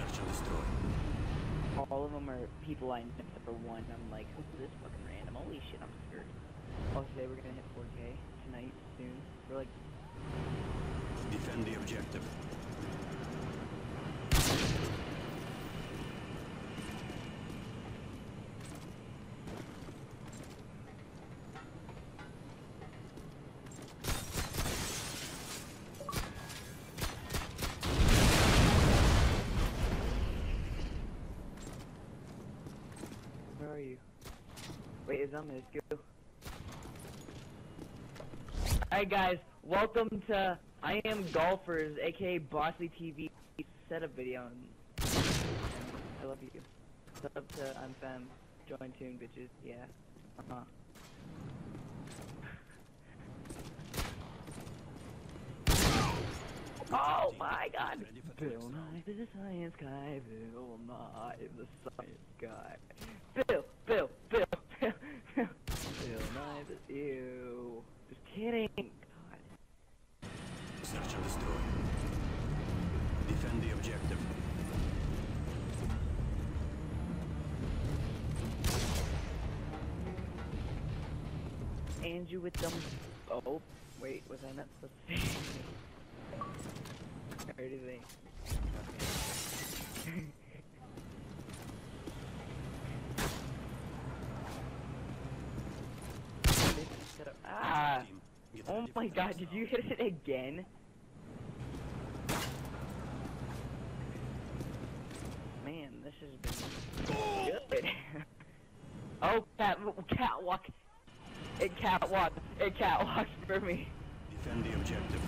Search and destroy. All of them are people I know except for one. I'm like, who's this fucking random? Holy shit, I'm scared. Oh, today we're gonna hit 4K tonight, soon. We're like, Defend the objective. Where are you? Wait, is that my go? Alright guys, welcome to I Am Golfers, aka Bossy TV setup video. I love you. Sub to I'm fam. Join tune bitches, yeah. Uh huh. Oh my god! Bill next round. Nye the Science Guy, Bill Nye the Science Guy. Bill, Bill, Bill, Bill, Bill, Bill Nye the Ew. Just kidding. God. Search and destroy. Defend the objective. Andrew with them. Oh, wait, was I not supposed to say? Or did they? Okay. Shut up. Ah! Oh my god, did you hit it again? Man, this has been good. oh, cat, catwalk. It catwalks. It catwalks for me. Defend the objective.